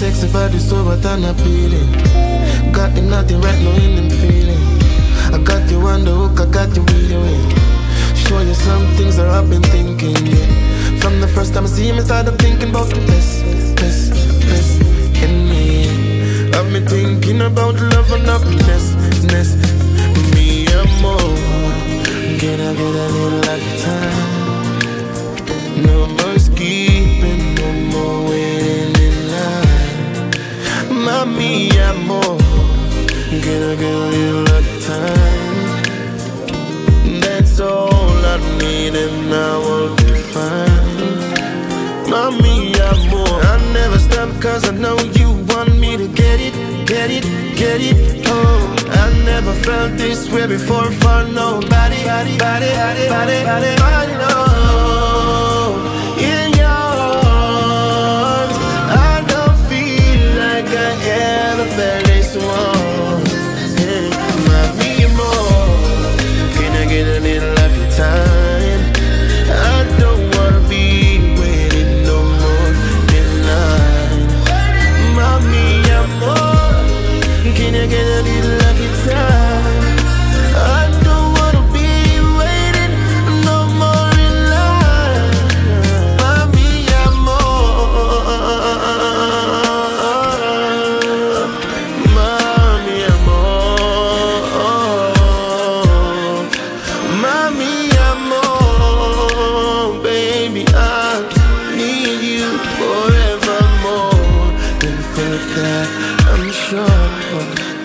Sexy body so what I'm appealing. Got him nothing right now in them feeling. I got you on the hook, I got you wheeling. Show you some things that I've been thinking, yeah. From the first time I see him, I started thinking about the best, best, best in me. I've been thinking about Mami, amor, can I get a little time? That's all I need and I will be fine. Mami, amor, I never stop cause I know you want me to get it, get it, get it. Oh, I never felt this way before for nobody, body, body, body, body, body, body, no. In ever felt this one. Yeah, Mami, amor, can I get a little of your time? I don't wanna be waiting no more in line. Mami, amor, can I get a little that, I'm sure.